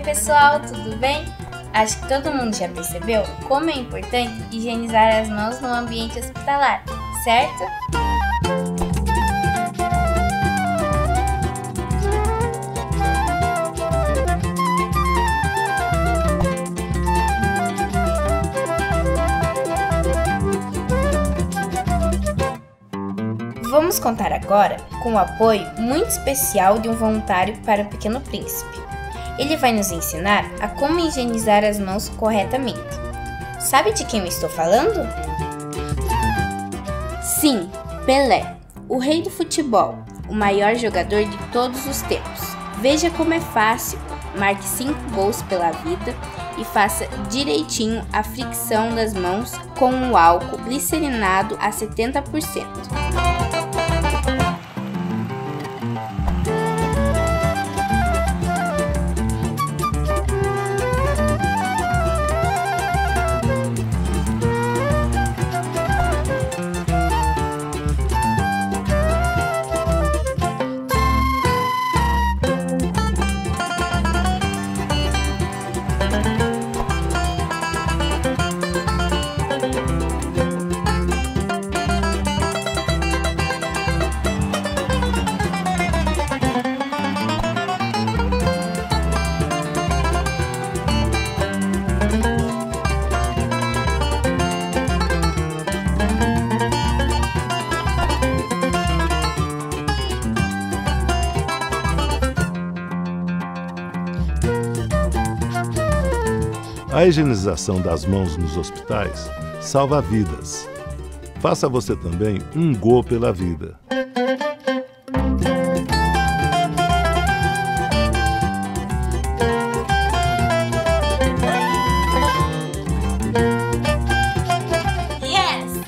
pessoal, tudo bem? Acho que todo mundo já percebeu como é importante higienizar as mãos no ambiente hospitalar, certo? Vamos contar agora com o apoio muito especial de um voluntário para o Pequeno Príncipe. Ele vai nos ensinar a como higienizar as mãos corretamente. Sabe de quem eu estou falando? Sim, Pelé, o rei do futebol, o maior jogador de todos os tempos. Veja como é fácil. Marque 5 gols pela vida e faça direitinho a fricção das mãos com o álcool glicerinado a 70%. A higienização das mãos nos hospitais salva vidas. Faça você também um gol pela vida. Yes!